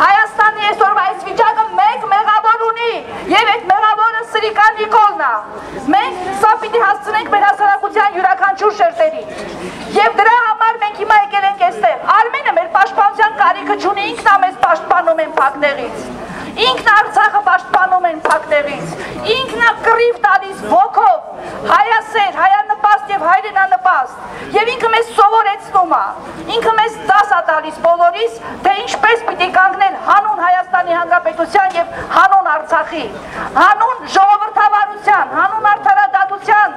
Հայաստանի այսօրվա այս վիճակը մեկ մեղավոր ունի եւ այդ մեղավորը Սրիկա Նիկոլն է։ Մենք սա պիտի հասցնենք մեր հասարակության յուրաքանչյուր շերտերի։ Եվ դրա համար մենք հիմա եկել ենք այստեղ։ Արմենը մեր պաշտպանության կարիքը չունի, ինքն է մեզ պաշտպանում են փակներից։ Ինքն Արցախը պաշտպանում են փակներից։ Ինքն է կռիվ տալիս ոգով հայասեր, հայանպաստ եւ հայրենանպաստ։ Եվ ինքը մեզ սովորեցնում է։ Ինքը մեզ դաս է տալիս բոլորիս, թե ինչպես պիտի կանգնել հանուն Հայաստանի Հանրապետության եւ հանուն Արցախի, հանուն ժողովրդավարության, հանուն արդարադատության։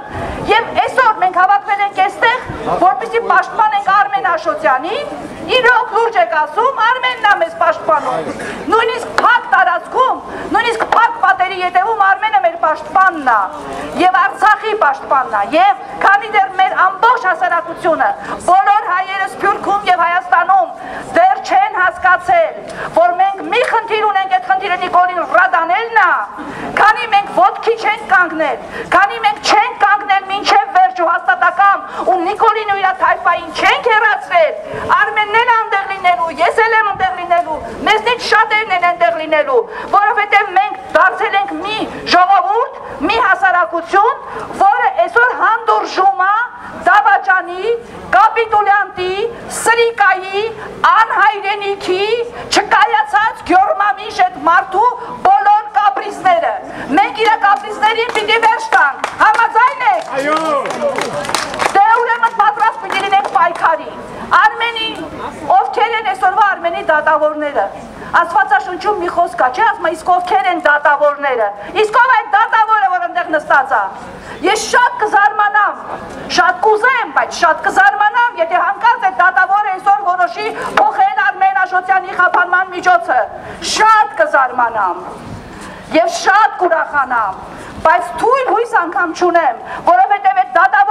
Եվ այսօր մենք հավաքվել ենք այստեղ, որպեսզի պաշտպանենք Արմեն Աշոտյանին, իրոք լուրջ եք ասում, Արմենն է մեզ պաշտպանում։ Նույնիսկ փակ տարածքում, նույնիսկ փակ պատերի ետևում Արմենը մեր պաշտպանն է եւ Արցախի պաշտպանն է եւ քանի դեռ մեր ամբողջ հասարակությունը, բոլոր հայերը Սփյուռքում եւ Հայաստանում դեռ չեն հասկացել, որ մենք մի խնդիր ունենք այդ խնդիրը Նիկոլին Ռադանելն է, քանի մենք ոդքի չենք կանգնել, քանի մենք չենք կանգնել մինչև վերջ ու հաստատակամ ու Նիկոլին ու իր թայֆային չենք հեռացրել, Արմենն անդեղ լինելու, ես էլ եմ անդեղ լինելու, մեզնից շատերն են անդեղ լինելու, որովհետև մենք դարձել ենք մի ժողովուրդ, մի հասարակություն, որը այսօր հանդուրժում է Դավաճանի, Կապիտուլյանտի, Սրիկայի, անհայրենիքի, չկայացած Գյորմամիշ այդ մարդու Մենք իր կապրիզներին պիտի վերջ տանք։ Համաձայն եք։ Այո։ Դե ուրեմն պատրաստ պիտի լինենք պայքարի։ Արմենի ովքեր են այսօրվա Արմենի դատավորները։ Աստվածաշնչում մի խոսք կա, չէ՞, ասում իսկ ովքեր են դատավորները։ Իսկ ով այդ դատավորը, որ այնտեղ նստած է։ Ես շատ կզարմանամ, շատ կուզեմ, բայց շատ կզարմանամ, եթե հանկարծ այդ դատավորը այսօր որոշի փոխել Արմեն Աշոտյանի խափանման միջոցը։ Շատ կզարմանամ եւ շատ կուրախանամ, բայց թույլ հույս անգամ չունեմ, որովհետեւ այդ դատա